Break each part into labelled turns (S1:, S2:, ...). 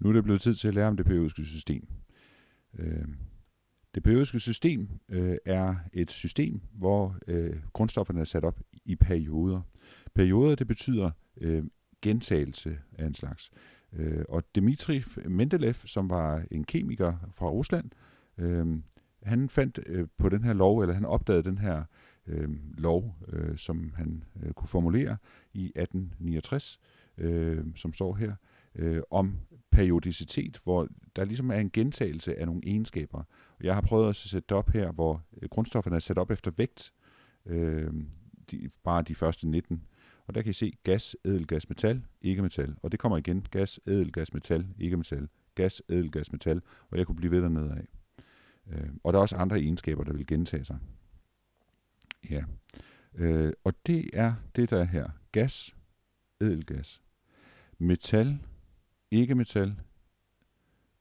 S1: Nu er det blevet tid til at lære om det periodiske system. Øh, det periodiske system øh, er et system, hvor øh, grundstofferne er sat op i perioder. Perioder, det betyder øh, gentagelse af en slags. Øh, og Dmitri Mendeleev, som var en kemiker fra Rusland, øh, han fandt øh, på den her lov, eller han opdagede den her øh, lov, øh, som han øh, kunne formulere i 1869, øh, som står her, øh, om periodicitet, hvor der ligesom er en gentagelse af nogle egenskaber. Jeg har prøvet at sætte det op her, hvor øh, grundstofferne er sat op efter vægt, øh, de, bare de første 19. Og der kan I se gas, edelgas, metal, ikke metal. Og det kommer igen. Gas, edelgas, metal, ikke metal. Gas, edelgas, metal. Og jeg kunne blive ved dernede af. Øh, og der er også andre egenskaber, der vil gentage sig. Ja. Øh, og det er det, der er her. Gas, edelgas. Metal, ikke metal.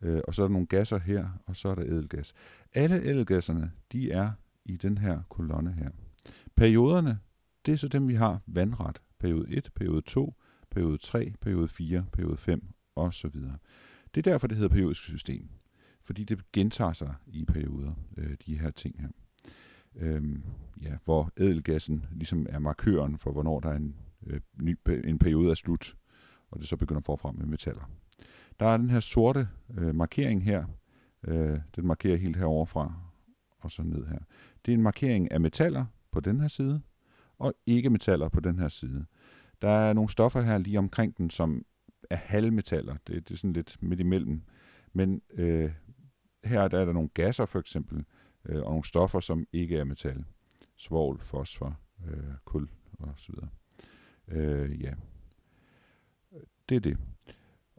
S1: Øh, og så er der nogle gasser her, og så er der edelgas. Alle edelgasserne, de er i den her kolonne her. Perioderne, det er så dem, vi har vandret. Periode 1, periode 2, periode 3, periode 4, periode 5 og så videre. Det er derfor, det hedder periodisk system. Fordi det gentager sig i perioder, øh, de her ting her. Øhm, ja, hvor edelgassen ligesom er markøren for, hvornår der er en, øh, ny, en periode er slut, og det så begynder forfra med metaller. Der er den her sorte øh, markering her. Øh, den markerer helt herovre fra og så ned her. Det er en markering af metaller på den her side, og ikke metaller på den her side. Der er nogle stoffer her lige omkring den, som er halvmetaller. Det, det er sådan lidt midt imellem. Men øh, her der er der nogle gasser for eksempel, øh, og nogle stoffer, som ikke er metal. Svovl, fosfor, øh, kul og så videre. Øh, ja. Det er det.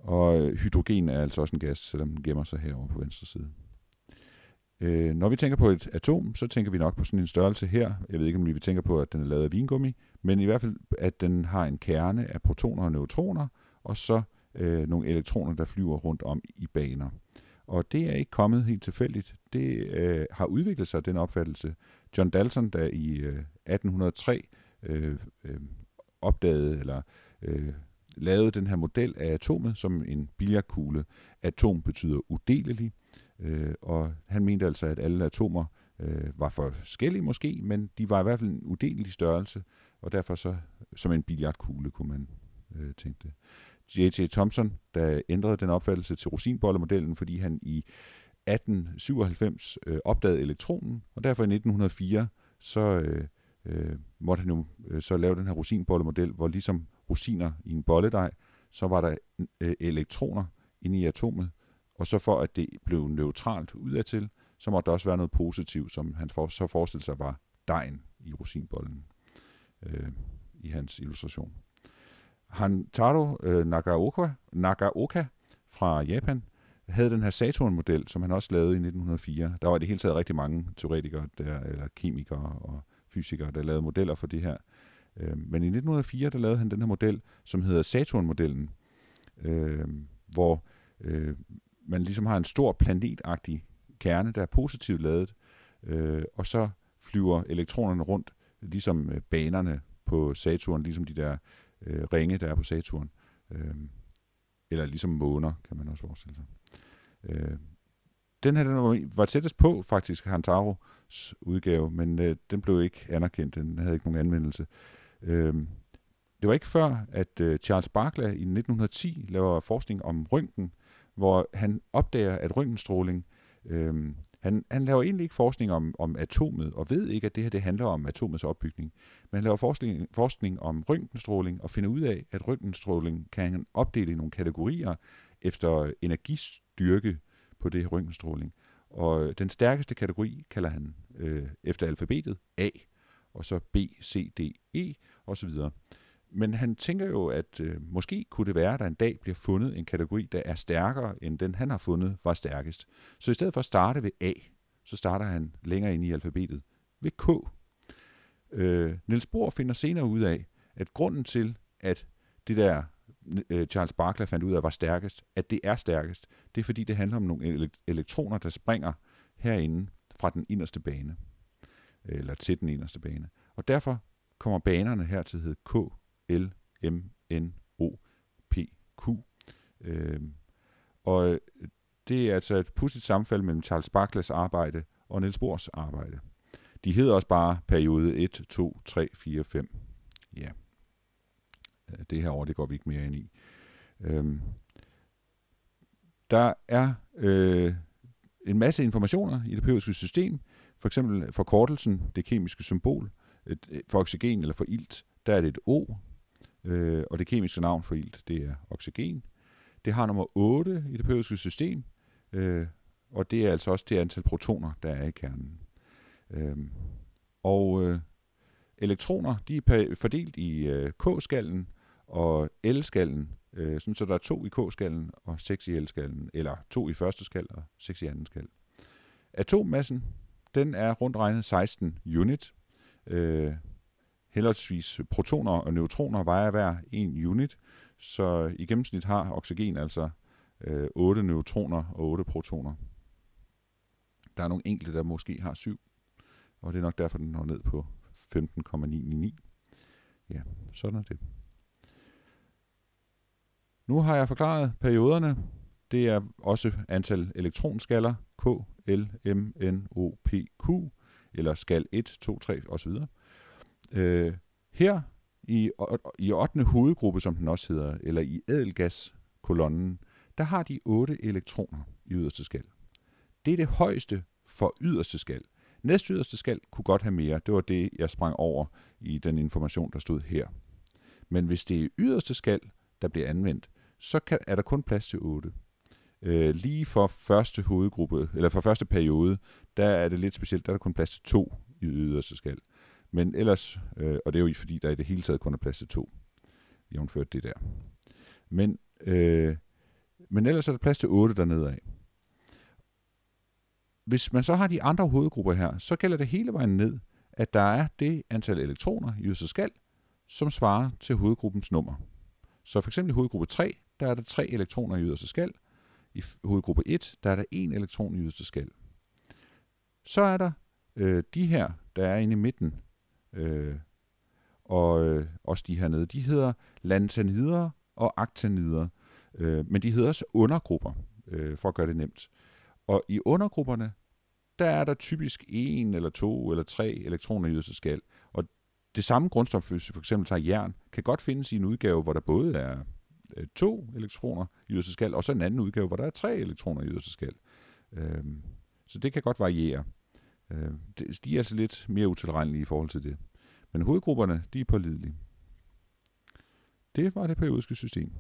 S1: Og øh, hydrogen er altså også en gas, selvom den gemmer sig herovre på venstre side. Øh, når vi tænker på et atom, så tænker vi nok på sådan en størrelse her. Jeg ved ikke, om vi tænker på, at den er lavet af vingummi, men i hvert fald, at den har en kerne af protoner og neutroner, og så øh, nogle elektroner, der flyver rundt om i baner. Og det er ikke kommet helt tilfældigt. Det øh, har udviklet sig, den opfattelse. John Dalton, der i øh, 1803 øh, øh, opdagede eller øh, lavede den her model af atomet som en billardkugle. Atom betyder udelelig, øh, og han mente altså, at alle atomer øh, var forskellige måske, men de var i hvert fald en udelelig størrelse, og derfor så som en billardkugle kunne man øh, tænke det. J.J. Thomson, der ændrede den opfattelse til rosinbollemodellen, fordi han i 1897 øh, opdagede elektronen, og derfor i 1904 så øh, øh, måtte han jo øh, så lave den her rosinbollemodel, hvor ligesom rosiner i en bolledej, så var der øh, elektroner inde i atomet, og så for at det blev neutralt udadtil, så måtte der også være noget positivt, som han for, så forestillede sig var dejen i rosinbollen øh, i hans illustration. Hantaro øh, Nagaoka, Nagaoka fra Japan havde den her Saturn-model, som han også lavede i 1904. Der var det hele taget rigtig mange teoretikere, der, eller kemikere og fysikere, der lavede modeller for det her. Øh, men i 1904, der lavede han den her model, som hedder Saturn-modellen, øh, hvor øh, man ligesom har en stor planetagtig kerne, der er positivt lavet, øh, og så flyver elektronerne rundt, ligesom øh, banerne på Saturn, ligesom de der øh, ringe, der er på Saturn. Øh, eller ligesom måner, kan man også forestille sig. Øh, den her den var tættest på faktisk Hantaros udgave, men øh, den blev ikke anerkendt, den havde ikke nogen anvendelse. Øh, det var ikke før, at øh, Charles Barkley i 1910 laver forskning om røntgen, hvor han opdager, at røntgenstråling øh, han, han laver egentlig ikke forskning om, om atomet, og ved ikke, at det her det handler om atomets opbygning. Men han laver forskning, forskning om røntgenstråling, og finder ud af, at røntgenstråling kan han opdele i nogle kategorier efter energistyrke på det her røntgenstråling. Og den stærkeste kategori kalder han øh, efter alfabetet A, og så B, C, D, E osv. Men han tænker jo, at øh, måske kunne det være, at der en dag bliver fundet en kategori, der er stærkere end den, han har fundet, var stærkest. Så i stedet for at starte ved A, så starter han længere ind i alfabetet ved K. Øh, Niels Bohr finder senere ud af, at grunden til, at det der øh, Charles Barkley fandt ud af var stærkest, at det er stærkest, det er fordi, det handler om nogle elektroner, der springer herinde fra den inderste bane, eller til den inderste bane. Og derfor kommer banerne her til at hedde K, L, M, N, O, P, Q. Øhm, øh, Og det er altså et pudsigt sammenfald mellem Charles Barkleys arbejde og Niels Bohrs arbejde. De hedder også bare periode 1, 2, 3, 4, 5. Ja. Øh, det her år, det går vi ikke mere ind i. Øhm, der er øh, en masse informationer i det periodiske system. For eksempel forkortelsen, det kemiske symbol, et, øh, for oxygen eller for ilt, der er det et O, øh, og det kemiske navn for ilt, det er oxygen. Det har nummer 8 i det periodiske system, øh, og det er altså også det antal protoner, der er i kernen. Øh, og øh, elektroner, de er fordelt i øh, K-skallen og L-skallen, øh, sådan så der er to i K-skallen og seks i L-skallen, eller to i første skal og seks i anden skal. Atommassen, den er rundt regnet 16 unit. Øh, henholdsvis protoner og neutroner vejer hver en unit, så i gennemsnit har oxygen altså øh, 8 neutroner og 8 protoner. Der er nogle enkelte, der måske har 7, og det er nok derfor, den når ned på 15,999. Ja, sådan er det. Nu har jeg forklaret perioderne. Det er også antal elektronskaller, K, L, M, N, O, P, Q, eller skal 1, 2, 3 osv. Øh, her i, i 8. hovedgruppe, som den også hedder, eller i ædelgaskolonnen, der har de 8 elektroner i yderste skal. Det er det højeste for yderste skal. Næst yderste skal kunne godt have mere. Det var det, jeg sprang over i den information, der stod her. Men hvis det er yderste skal, der bliver anvendt, så kan, er der kun plads til 8. Øh, lige for første hovedgruppe, eller for første periode, der er det lidt specielt, der er der kun plads til to i yderste skal. Men ellers, øh, og det er jo fordi, der i det hele taget kun er plads til 2, jævnført det der. Men, øh, men ellers er der plads til otte dernede af. Hvis man så har de andre hovedgrupper her, så gælder det hele vejen ned, at der er det antal elektroner i yderste skal, som svarer til hovedgruppens nummer. Så for eksempel i hovedgruppe 3, der er der tre elektroner i yderste skal. I hovedgruppe 1, der er der en elektron i yderste skal. Så er der øh, de her, der er inde i midten, øh, og øh, også de her nede, de hedder lantanider og aktanider, øh, men de hedder også undergrupper, øh, for at gøre det nemt. Og i undergrupperne, der er der typisk en eller to eller tre elektroner i yderste skal. Og det samme grundstof, hvis vi for eksempel tager jern, kan godt findes i en udgave, hvor der både er øh, to elektroner i yderste skal, og så en anden udgave, hvor der er tre elektroner i yderste skal. Øh, så det kan godt variere. Øh, de er altså lidt mere utilregnelige i forhold til det. Men hovedgrupperne, de er pålidelige. Det var det periodiske system.